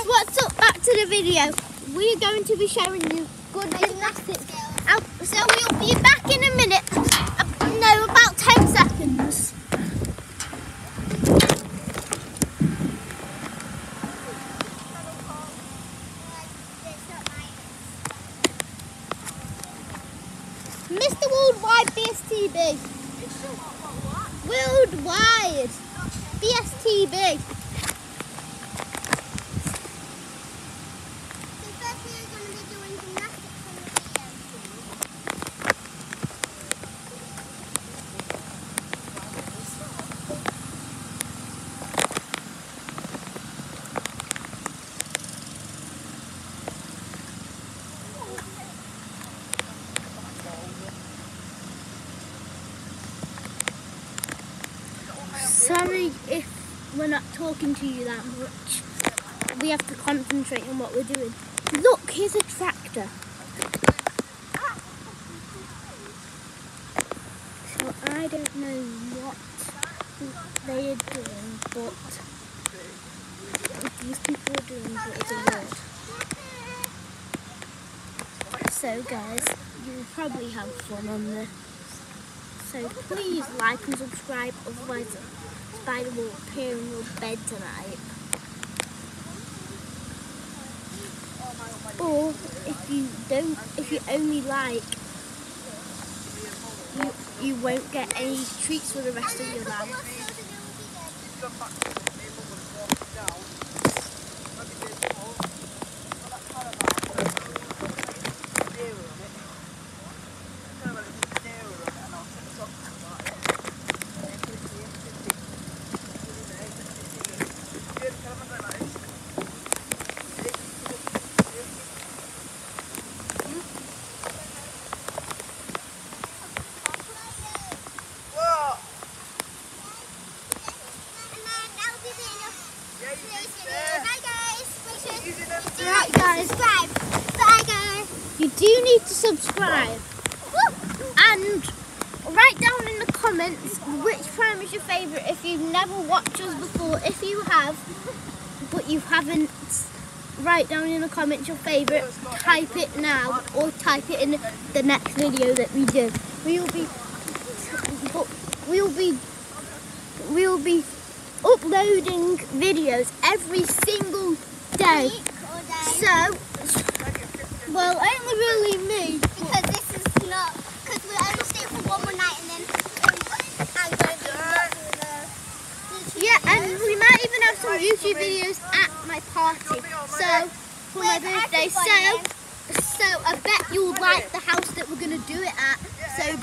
guys, what's up? Back to the video. We are going to be showing you good gymnastics. So we'll be back in a minute. Uh, no, about 10 seconds. Mr. Worldwide BSTB. Worldwide BSTB. Sorry if we're not talking to you that much. We have to concentrate on what we're doing. Look, here's a tractor. So I don't know what they are doing, but these people are doing, it's a word. So guys, you'll probably have fun on this. So please like and subscribe, otherwise Spider will appear in your bed tonight. Or if you don't, if you only like, you, you won't get any treats for the rest of your life. Right, guys. Subscribe. Bye, guys. You do need to subscribe. And write down in the comments which prime is your favourite if you've never watched us before. If you have, but you haven't, write down in the comments your favourite. Type it now or type it in the next video that we do. We will be, but we will be, we will be uploading videos every single day. Week or day. So, well, only really me. Because this is not, because we only stay for one more night and then I'm going to be the Yeah, and we might even have some YouTube videos at my party. So, for my birthday. So, so I bet you'll like the house that we're gonna do it at. So